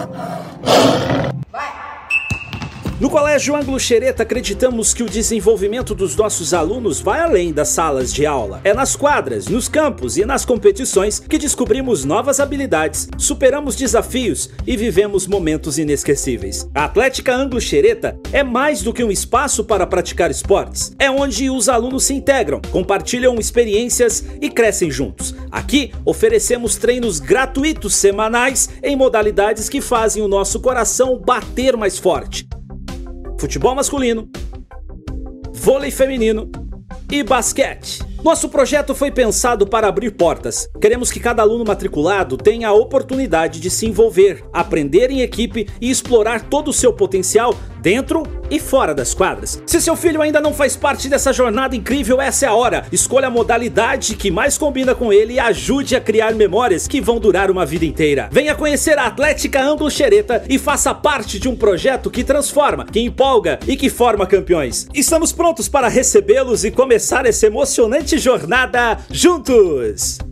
Uh, No Colégio Anglo Xereta acreditamos que o desenvolvimento dos nossos alunos vai além das salas de aula. É nas quadras, nos campos e nas competições que descobrimos novas habilidades, superamos desafios e vivemos momentos inesquecíveis. A Atlética Anglo Xereta é mais do que um espaço para praticar esportes. É onde os alunos se integram, compartilham experiências e crescem juntos. Aqui oferecemos treinos gratuitos semanais em modalidades que fazem o nosso coração bater mais forte futebol masculino, vôlei feminino e basquete. Nosso projeto foi pensado para abrir portas. Queremos que cada aluno matriculado tenha a oportunidade de se envolver, aprender em equipe e explorar todo o seu potencial dentro e fora das quadras. Se seu filho ainda não faz parte dessa jornada incrível, essa é a hora. Escolha a modalidade que mais combina com ele e ajude a criar memórias que vão durar uma vida inteira. Venha conhecer a Atlética Anglo Xereta e faça parte de um projeto que transforma, que empolga e que forma campeões. Estamos prontos para recebê-los e começar essa emocionante jornada juntos!